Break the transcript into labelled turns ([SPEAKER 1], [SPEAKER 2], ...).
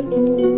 [SPEAKER 1] Valeu!